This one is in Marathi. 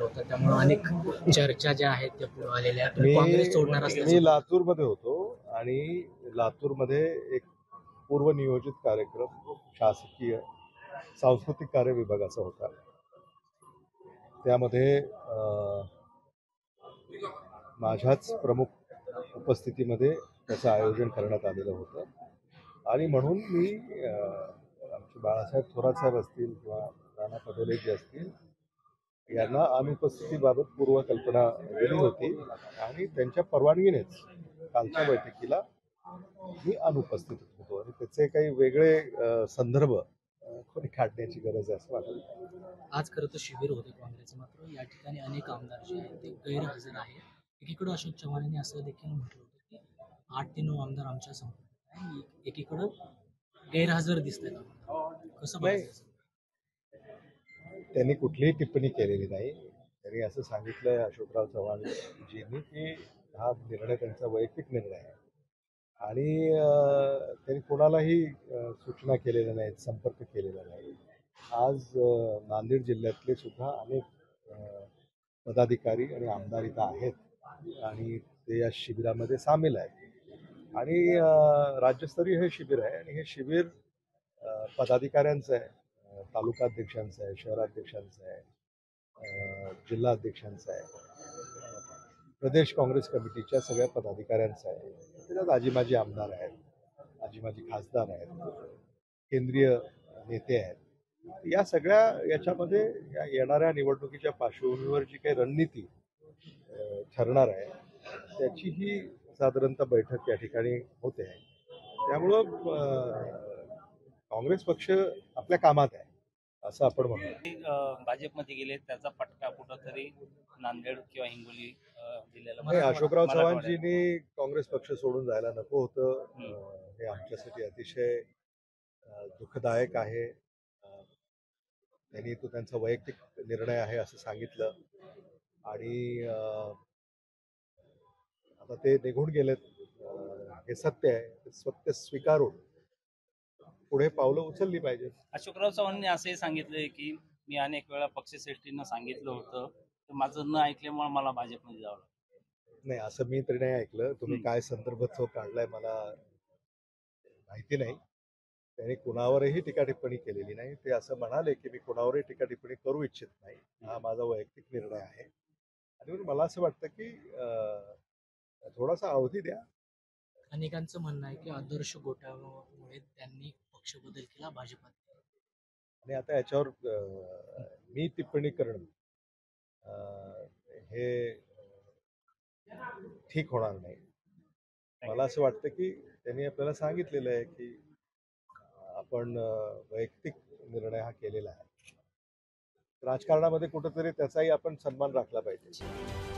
होतं. त्यामुळे अनेक चर्चा ज्या आहेत त्या पुढे आलेल्या काँग्रेस सोडणार मी लातूरमध्ये होतो आणि लातूरमध्ये एक पूर्वनियोजित कार्यक्रम शासकीय सांस्कृतिक कार्य विभागाचा होता. त्यामध्ये माझ्याच प्रमुख उपस्थितीमध्ये त्याचं आयोजन करण्यात आलेलं होतं. आणि म्हणून मी आमचे बाळासाहेब थोरात साहेब असतील किंवा राणा पटोले जे असतील यांना अनुपस्थितीबाबत पूर्वकल्पना दिली होती आणि त्यांच्या परवानगीनेच कालच्या बैठकीला मी अनुपस्थित होतो. आणि त्याचे काही वेगळे संदर्भ कोणी काढण्याची गरज आहे असं वाटतं. आज खरं तर शिबिर होते काँग्रेसचं मात्र. या ठिकाणी अनेक आमदार जे आहेत ते गैरहजर आहेत. एकीकडे अशोक चव्हाण यांनी असं देखील म्हटलं होतं की आठ ते नऊ आमदार आमच्या संपर्कात आहे आणि एकीकडं गैरहजर दिसत आहेत कसं नाही. त्यांनी कुठलीही टिप्पणी केलेली नाही. त्यांनी असं सांगितलं आहे अशोकराव चव्हाणजींनी की हा निर्णय त्यांचा वैयक्तिक निर्णय आहे. आणि त्यांनी कोणालाही सूचना केलेल्या नाहीत संपर्क केलेला नाही. आज नांदेड जिल्ह्यातले सुद्धा अनेक पदाधिकारी आणि आमदार इथं आहेत आणि ते या शिबिरामध्ये सामील आहेत. आणि राज्यस्तरीय हे शिबिर आहे आणि हे शिबिर पदाधिकाऱ्यांचं आहे. तालुकाध्यक्षांचं आहे शहराध्यक्षांचं आहे जिल्हाध्यक्षांचं आहे. प्रदेश काँग्रेस कमिटीच्या सगळ्या पदाधिकाऱ्यांचं आहे. त्याच्यात आजी माजी आमदार आहेत आजी माजी खासदार आहेत केंद्रीय नेते आहेत. या सगळ्या याच्यामध्ये या येणाऱ्या निवडणुकीच्या पार्श्वभूमीवर जी काही रणनीती ठरणार आहे त्याची ही साधारणतः बैठक या ठिकाणी होते. त्यामुळं काँग्रेस पक्ष आपल्या कामात आहे. असं आपण म्हणू ते, अं, भाजपमध्ये गेले त्याचा फटका कुठंतरी नांदेड किंवा हिंगोली जिल्ह्याला अशोकराव. चव्हाणजींनी काँग्रेस पक्ष सोडून जायला नको होतं. हे आमच्यासाठी अतिशय दुःखदायक आहे. त्यांनी तो त्यांचा वैयक्तिक निर्णय आहे असं सांगितलं. आणि आता ते निघून गेलेत. हे सत्य आहे. ते सत्य स्वीकारून पुढे पावलं उचलली पाहिजेत. अशोकराव चव्हाणांनी असंही सांगितलंय की मी अनेक वेळा पक्षश्रेष्ठींना सांगितलं होतं. तर माझं न ऐकल्यामुळे मला भाजपमध्ये जावं लागलं. नाही असं मी तरी नाही ऐकलं. तुम्ही हम्म. काय संदर्भ तो काढलाय मला माहिती नाही. त्यांनी कुणावरही टीका टिप्पणी केलेली नाही. ते असं म्हणाले की मी कुणावरही टीका टिप्पणी करू इच्छित नाही. हा माझा वैयक्तिक निर्णय आहे. आणि म्हणून मला असं वाटतं की अं, थोडासा अवधी द्या. अनेकांचं म्हणणं आहे की आदर्श गोटामुळे त्यांनी पक्ष बदल केला भाजपात आणि आता याच्यावर मी टिप्पणी करणं हे ठीक होणार नाही. मला असं वाटतं की त्यांनी आपल्याला सांगितलेलं आहे की आपण वैयक्तिक निर्णय हा केलेला आहे. राजकारणामध्ये कुठंतरी त्याचाही आपण सन्मान राखला पाहिजे.